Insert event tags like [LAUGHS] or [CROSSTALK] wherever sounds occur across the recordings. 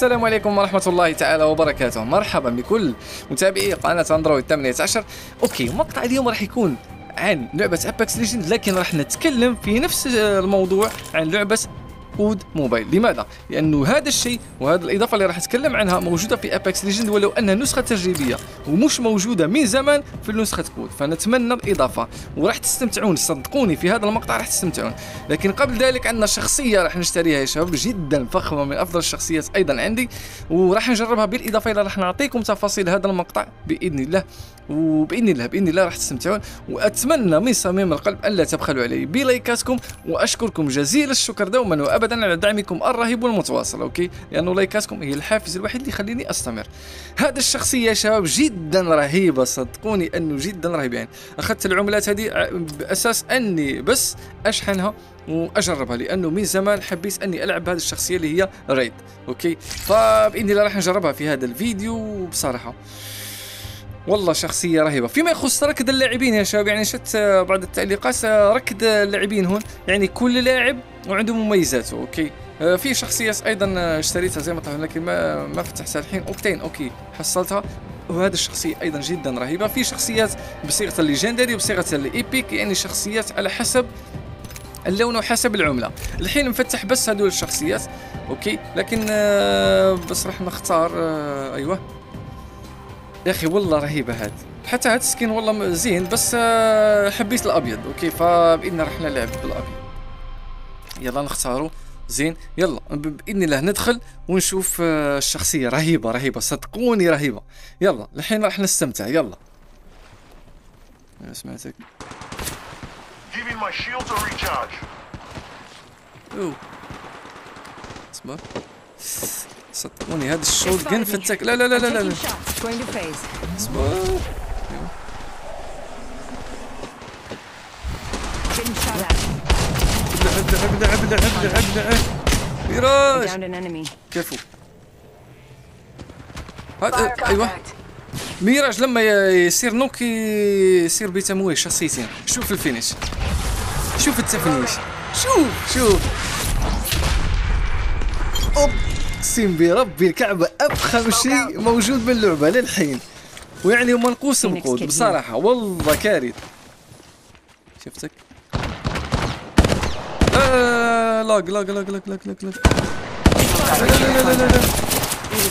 السلام عليكم ورحمة الله تعالى وبركاته. مرحبا بكل متابعي قناة أندرويد 18 okay مقطع اليوم راح يكون عن لعبة Apex Legend لكن راح نتكلم في نفس الموضوع عن لعبة COD Mobile. لماذا؟ لأنه هذا الشيء وهذه الإضافة اللي راح اتكلم عنها موجودة في Apex Legend ولو انها نسخة تجريبية ومش موجودة من زمان في نسخة COD. فنتمنى الإضافة. وراح تستمتعون صدقوني في هذا المقطع راح تستمتعون. لكن قبل ذلك عندنا شخصية راح نشتريها يا شباب جدا فخمة من أفضل الشخصيات أيضا عندي. وراح نجربها بالإضافة إلى راح نعطيكم تفاصيل هذا المقطع بإذن الله. وبإذن الله بإذن الله راح تستمتعون. وأتمنى من صميم القلب ألا تبخلوا علي بلايكاتكم. وأشكركم جزيل الشكر دوما وابدا على دعمكم الرهيب والمتواصل أوكي؟ لأنه لايكاتكم هي الحافز الوحيد اللي يخليني أستمر. هذا الشخصية يا شباب جدا رهيبة صدقوني أنه جدا رهيب يعني. أخذت العملات هذه بأساس أني بس أشحنها وأجربها لأنه من زمان حبيت أني ألعب هذه الشخصية اللي هي Wraith okay؟ فبإذن الله راح نجربها في هذا الفيديو بصراحه والله شخصية رهيبة. فيما يخص ركض اللاعبين يا شباب يعني شفت بعض التعليقات ركض اللاعبين هون يعني كل لاعب وعنده مميزاته okay؟ آه، في شخصيات أيضا اشتريتها زي ما طلع لكن ما ما فتحتها الحين. Octane okay حصلتها. وهذه الشخصية أيضا جدا رهيبة. في شخصيات بصيغة ال legendary وبصيغة ال epic يعني شخصيات على حسب اللون وحسب العملة. الحين نفتح بس هذول الشخصيات okay؟ لكن آه، بس راح نختار آه، أيوه. يا أخي والله رهيبة هذه حتى هذا السكين والله زين بس آه، حبيت الأبيض. okay فبإذن راح نلعب بالأبيض. يلا نختاروا زين يلا بإذن الله ندخل ونشوف آه، الشخصية. رهيبة رهيبة صدقوني رهيبة. يلا الحين راح نستمتع. يلا. سمعتك. أوه. أصبر. صدقوني هذا الشوت جن فتك لا لا لا لا لا اصبر. ابلع ابلع ابلع ابلع ابلع ابلع ميراج كفو هذا أيوه. ميراج لما يصير نوك يصير بتمويه شخصيتين. شوف الفينيش شوف التفنيش. شوف شوف. اوب أقسم بربي الكعبة افخم شيء موجود باللعبة للحين. ويعني منقوص بقود بصراحة والله كارث شفتك؟ لا لاق لاق لاق لاق لاق لاق لاق لا لا لا لا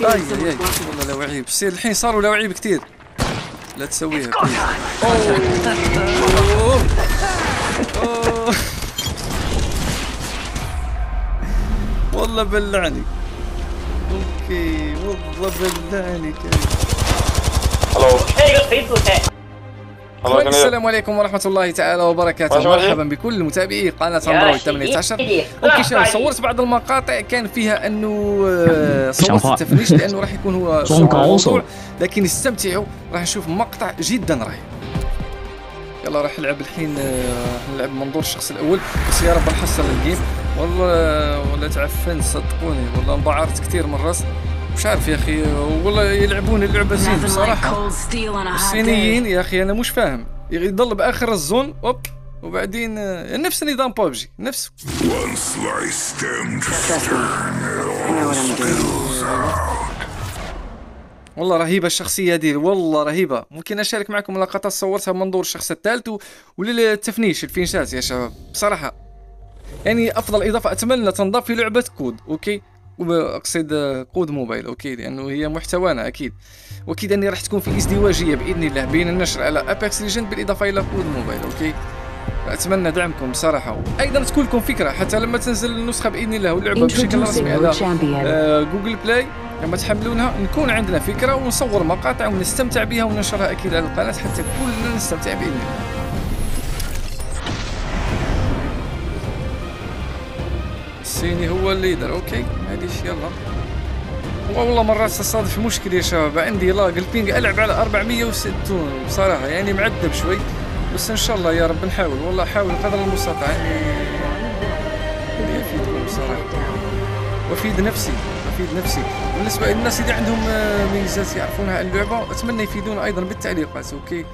لا أي أي والله لوعيب سير الحين صاروا لوعيب كثير لا تسويها. أوه. أوه. والله بلعني. والله بالله عليك ألو السلام عليكم ورحمة الله تعالى وبركاته. مرحبا بكل متابعي قناة أندرويد 18 okay شباب صورت بعض المقاطع. كان فيها أنه آه، صورت التفنيش لأنه راح يكون هو الموضوع لكن استمتعوا راح نشوف مقطع جدا رهيب. يلا راح نلعب الحين آه، نلعب منظور الشخص الأول. بس يا رب نحصل ال game. والله ولا تعفنت صدقوني. والله انبعرت كثير مرات مش عارف يا أخي والله يلعبون اللعبه زين بصراحة. الصينيين يا أخي أنا مش فاهم. يضل بآخر ال zone اوب وبعدين آه، نفس نظام بوبجي نفس. والله رهيبة الشخصية دي والله رهيبة. ممكن أشارك معكم لقطات صورتها منظور الشخص الثالث وللتفنيش الفينشات يا شباب. بصراحة. يعني أفضل إضافة أتمنى تنضاف في لعبة COD okay؟ اقصد COD Mobile okay؟ لأنه هي محتوانا أكيد. وأكيد أني راح تكون في ازدواجية بإذن الله بين النشر على Apex Legend بالإضافة إلى COD Mobile okay؟ أتمنى دعمكم بصراحة. وأيضا تكون لكم فكرة حتى لما تنزل النسخة بإذن الله واللعبة بشكل رسمي على آه Google Play لما تحملونها نكون عندنا فكرة ونصور مقاطع ونستمتع بها وننشرها أكيد على القناة حتى كلنا نستمتع بإذن الله. الصيني هو ال leader أوكي؟ معليش يلا. والله مرات تصادف مشكلة يا شباب عندي lag ال ping ألعب على 460 بصراحة يعني معذب شوي بس إن شاء الله يا رب نحاول. والله احاول قدر المستطاع. يعني اني افيدكم بصراحة. وأفيد نفسي أفيد نفسي. بالنسبة للناس اللي عندهم ميزات يعرفونها اللعبة أتمنى يفيدونا أيضا بالتعليقات أوكي؟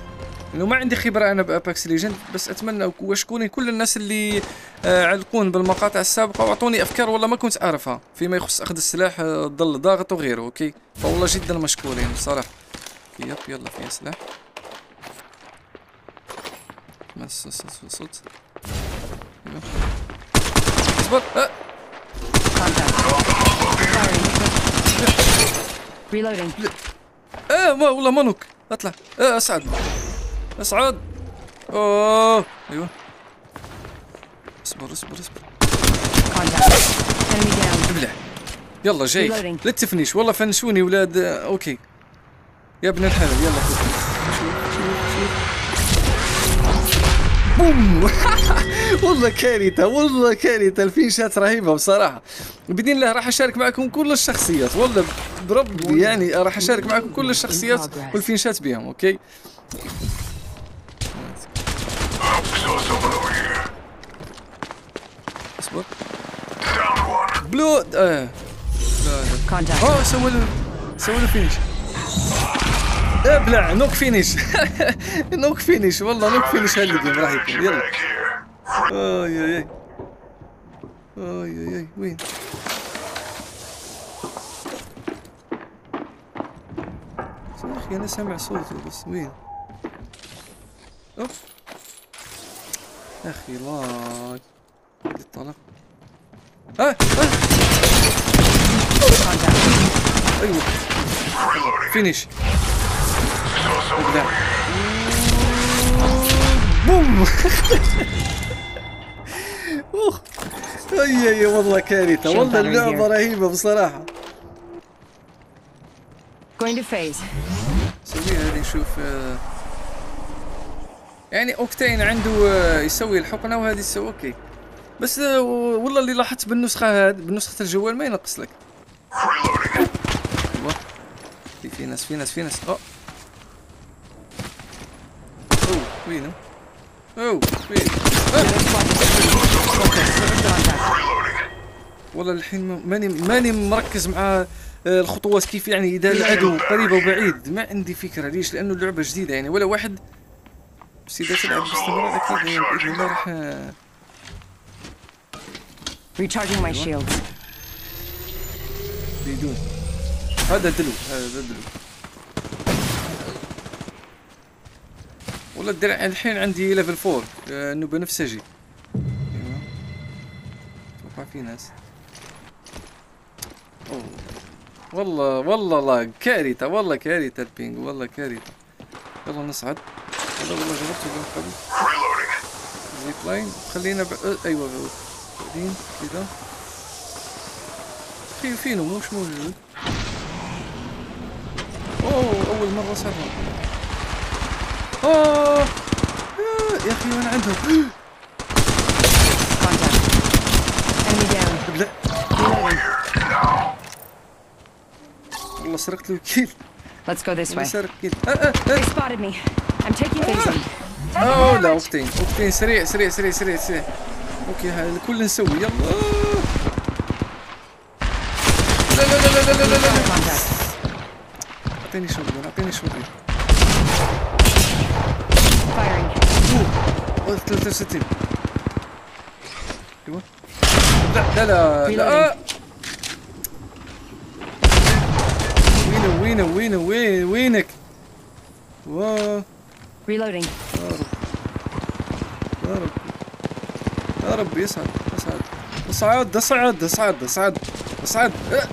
لأنه ما عندي خبرة أنا ب Apex Legend بس أتمنى وأشكر كل الناس اللي آه، علقوا بالمقاطع السابقة وأعطوني أفكار والله ما كنت أعرفها فيما يخص أخذ السلاح آه، ضل ضاغط وغيره أوكي؟ فوالله جدا مشكورين بصراحة. yep يلا فيها سلاح. بس صوت. صوت اصبر. أه. Reloading. آه ما والله ما knock. أطلع. آه اصعد اصعد أوه. أيوه. اصبر اصبر اصبر. ابلع. يلا جاي. لا تفنيش والله فنشوني ولاد. أوكي. يا ابن الحلال يلا. شوف شوف boom. [LAUGHS] والله كارثة والله كارثة. الفينشات رهيبة بصراحة. بإذن الله راح أشارك معكم كل الشخصيات. والله بربي يعني راح أشارك معكم كل الشخصيات والفينشات بهم أوكي؟ اصبر بلو آه لا لا Contact. اوه سوى له سوى له finish ابلع knock finish knock finish والله knock finish هال game راح يكون. يلا. اي اي اي اي اي وين؟ يا أخي أنا سامع صوته بس وين؟ أوف. أخي لاج. طلع. آه آه. أيوه. فينيش بوم. اوه أي أي والله كارثة. والله اللعبة here. رهيبة بصراحة. Going to phase. سويها هذه نشوف آه، يعني أوكتين عنده آه، يسوي الحقنة وهذه تسوي أوكي. بس آه، والله اللي لاحظت بالنسخة هذه بنسخه الجوال ما ينقص لك. أيوه في في ناس في ناس في ناس. أوه اوه وينه أوه وين. والله الحين ما- ماني ماني مركز مع آه، الخطوات كيف يعني إذا العدو قريب أو بعيد. ما عندي فكرة ليش لأنه اللعبة جديدة يعني ولا واحد. اذا تلعب باستمرار أكيد يعني بإذن الله راح آه، Recharging my shields. يزيدون هذا دلو هذا دلو والله الدرع الحين عندي ليفل 4 آه، إنه بنفسجي أيوه. أتوقع في ناس. أوه. والله والله لا كارثة. والله كارثة ال ping. والله كارثة. يلا نصعد. هذا والله جربته قبل. zip line خلينا ب... أيوه بعدين كذا في فينو مش موجود اوه اول مره صار اوه يا أخي وأنا عندهم. لا. والله سرقت له Let's go this way. كيل آه آه They spotted me. I'm taking phasing. اوه لا اوكتين اوكتين سريع سريع سريع سريع سريع أوكي هذا الكل نسوي يلا لا لا لا لا لا لا لا. اعطيني شغل اعطيني. اوه 63 أيوه لا لا لا آه. وينه وينه وين وينك واه Reloading. يا رب ربي اصعد اصعد اصعد اصعد اصعد اصعد اصعد أه.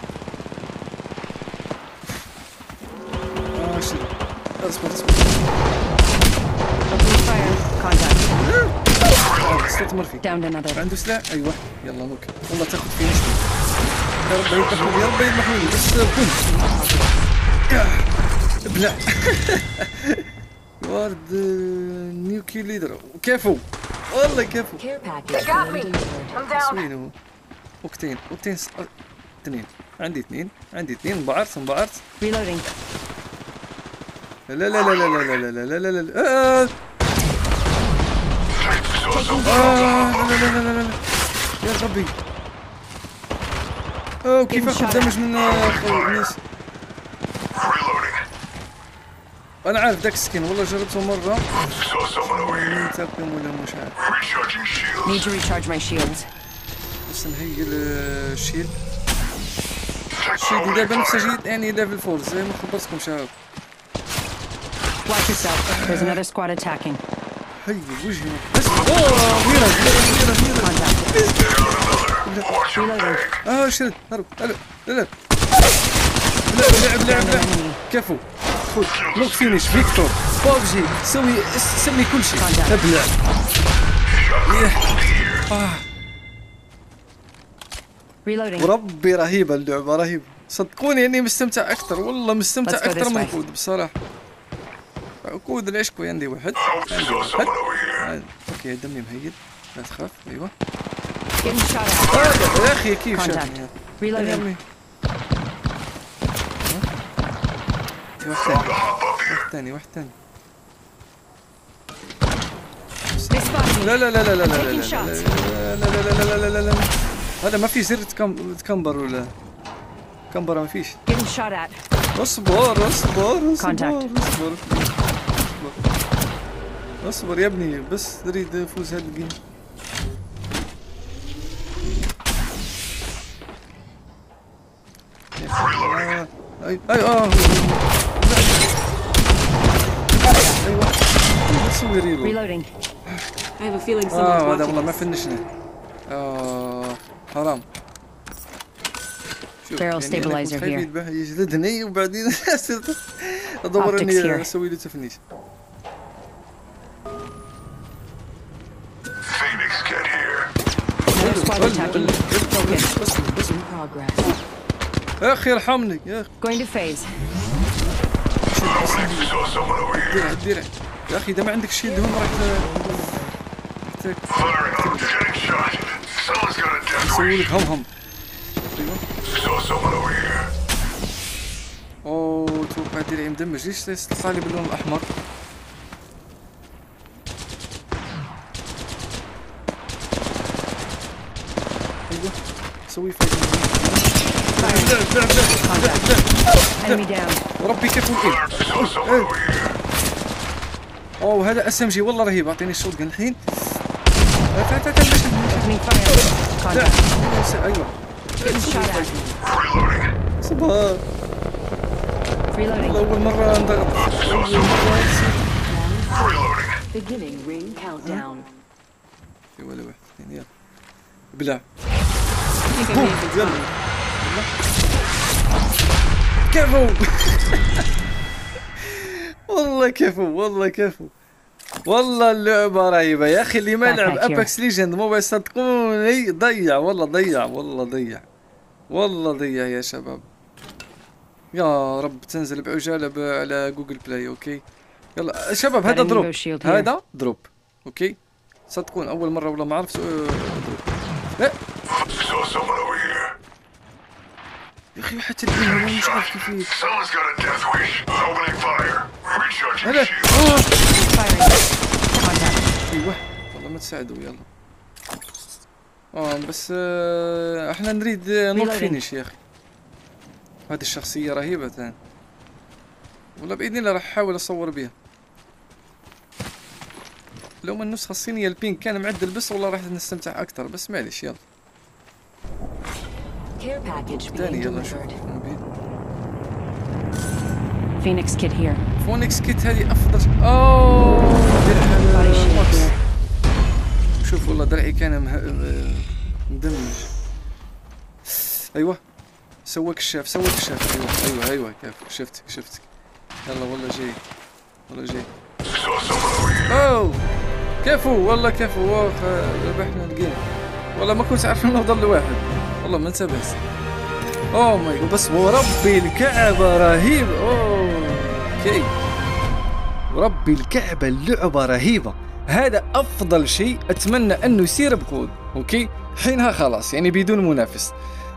شيت اصبر اصبر استثمر فيه عنده سلاح؟ أيوه. يلا هوك والله تاخذ فيه شوي يا ربي يذبحني يا ربي يذبحني بس بوم بلا. وارد نيوكي ليدر كيفو والله down. وين هو؟ س... أه، اثنين عندي اثنين عندي اثنين انبعرت انبعرت Reloading. لا لا لا لا لا لا لا لا لا لا لا آه. آه لا لا لا لا لا لا يا ربي اوه كيف اخذ دمج من آه، الناس أنا عارف داك السكين والله جربته مرة. تاكم ولا مش عارف. Need to recharge my shields. بس نهيئ الشيلد opening دابا fire. جيت يعني ليفل 4 زي ما خبرتكم شباب Watch yourself. There's another squad attacking. هي وجهي بس أوه your Reloading. back. آه شرد هرب لا لا لا لعب لعب لعب لعب كفو خذ knock finish فيكتور. بابجي سوي سمي كل شيء. ابلع. آه. وربي رهيبة اللعبة رهيبة صدقوني إني مستمتع أكثر. والله مستمتع أكثر من. COD بصراحة. COD العشق عندي واحد؟ Hope عندي واحد. أوكي دمي مهيد لا تخاف. أيوه. يا أخي كيف. شافني في واحد ثاني واحد ثاني واحد ثاني. لا لا لا لا لا لا لا لا. لا لا لا لا لا لا لا هذا ما في زر تكم- تكمبر ولا كمبرة ما فيش. اصبر اصبر اصبر. اصبر اصبر يا ابني بس اريد افوز هذا الجيم آه، اي اي آه نسوي ريلو Reloading. I have a feeling someone's آه هذا والله ما. فنشنا آه حرام شوف، Barrel يعني أنا كنت stabilizer خايف here. يذبح يجلدني وبعدين ادور Optics اني here. أسوي له تفنيش. يا أخي ارحمني يا أخي Going to phase. الدرع الدرع يا أخي إذا ما عندك هم. Someone's got a death يسوي. لك هم هم Saw someone over here. أوه توقع درعي مدمج. ليش تلقى لي باللون الأحمر؟ أيوه سوي fight. وربي كيف ممكن أوه هذا SMG والله رهيب. أعطيني ال shotgun الحين. أيوه. والله Reloading. أول مرة انضغط ولا واحد اثنين يلا. may have been يلا. spotted. [LAUGHS] والله كفو والله كفو. والله اللعبة رهيبة يا أخي اللي ما Backpack لعب here. Apex Legend مو صدقوني ضيع والله ضيع والله ضيع. والله ضيع يا شباب. يا رب تنزل بعجالة ب- على Google Play أوكي؟ يلا شباب هذا دروب. هذا دروب أوكي؟ صدقون أول مرة والله ما عرفت دروب لا يا أخي حتى الدين هو مش عارف كيف ي- Someone's got a death wish. Opening fire. Recharging هذا. أيوه. والله ما تساعدوا يلا. آه بس آه إحنا نريد آه، Reloading. فينيش يا أخي. هذه الشخصية رهيبة تاني والله بإذن الله راح أحاول أصور بيها. لو ما النسخة الصينية ال ping كان معدل بس والله راح نستمتع أكثر. بس معليش يلا. Care package being delivered. Phoenix kit here. Phoenix kit هذه درع max. here. شوف والله درعي كان مه... مدمج. أيوه. سوى كشاف سوى كشاف أيوه أيوه أيوه. كيف؟ شفتك شفتك. يلا والله جاي. والله جاي. أوه! كفو؟ والله واخ ربحنا ال game. والله ما كنت عارف إنه ضل واحد. والله ما انتبهت. oh my god بس وربي اللعبة رهيبة. اوه أوكي وربي الكعبة اللعبة رهيبة. هذا أفضل شيء أتمنى أنه يصير ب COD. okay حينها خلاص يعني بدون منافس.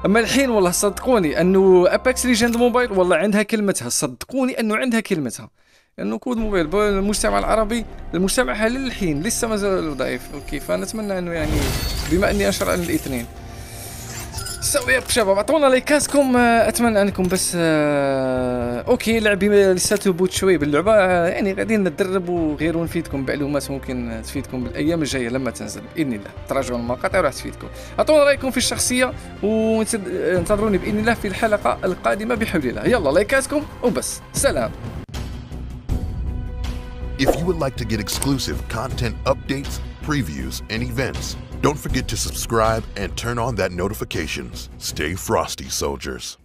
أما الحين والله صدقوني أنه Apex Legend Mobile والله عندها كلمتها. صدقوني أنه عندها كلمتها. لأنه COD Mobile المجتمع العربي المجتمع للحين لسه ما زال ضعيف. okay فنتمنى أنه يعني بما أني أشرع الاثنين so yep شباب. اعطونا لايكاتكم آه، أتمنى أنكم بس آه، okay لعبي لسه تبوت شوي باللعبة. آه، يعني قاعدين نتدرب وغير ونفيدكم بمعلومات ممكن تفيدكم بالأيام الجاية لما تنزل بإذن الله. تراجعوا المقاطع راح تفيدكم. اعطونا رأيكم في الشخصية وانتظروني بإذن الله في الحلقة القادمة بحول الله. يلا لايكاتكم وبس. سلام. If you would like to get exclusive content updates, previews, and events, don't forget to subscribe and turn on that notifications. Stay frosty, soldiers.